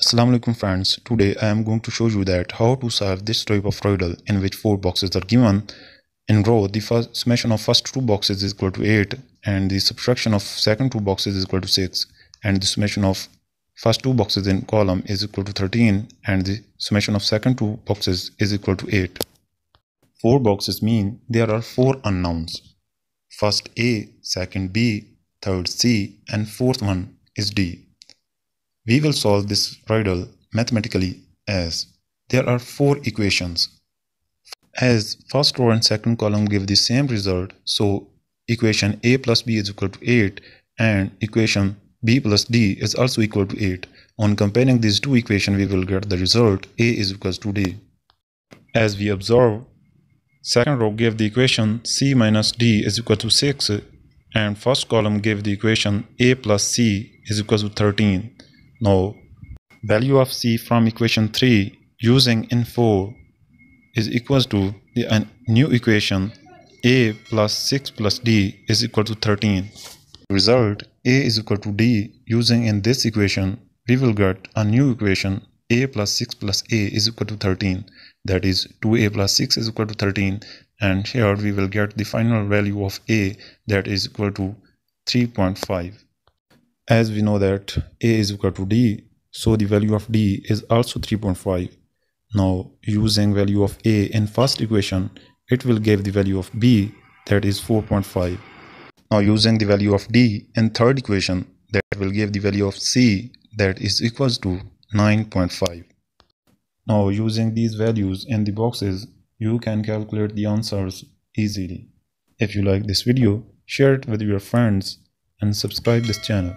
Assalamu alaikum friends. Today I am going to show you that how to solve this type of riddle in which four boxes are given. In row the first summation of first two boxes is equal to 8 and the subtraction of second two boxes is equal to 6 and the summation of first two boxes in column is equal to 13 and the summation of second two boxes is equal to 8 four boxes mean there are four unknowns. First a second b third c and fourth one is d we will solve this riddle mathematically as there are four equations. As first row and second column give the same result, so equation a plus b is equal to 8 and equation b plus d is also equal to 8. On comparing these two equations, we will get the result a is equal to d. As we observe, second row gave the equation c minus d is equal to 6 and first column gave the equation a plus c is equal to 13. Now, value of c from equation 3 using in 4 is equals to the uh, new equation a plus 6 plus d is equal to 13. Result a is equal to d using in this equation we will get a new equation a plus 6 plus a is equal to 13 that is 2a plus 6 is equal to 13 and here we will get the final value of a that is equal to 3.5 as we know that a is equal to d so the value of d is also 3.5 now using value of a in first equation it will give the value of b that is 4.5 now using the value of d in third equation that will give the value of c that is equals to 9.5 now using these values in the boxes you can calculate the answers easily. If you like this video share it with your friends and subscribe this channel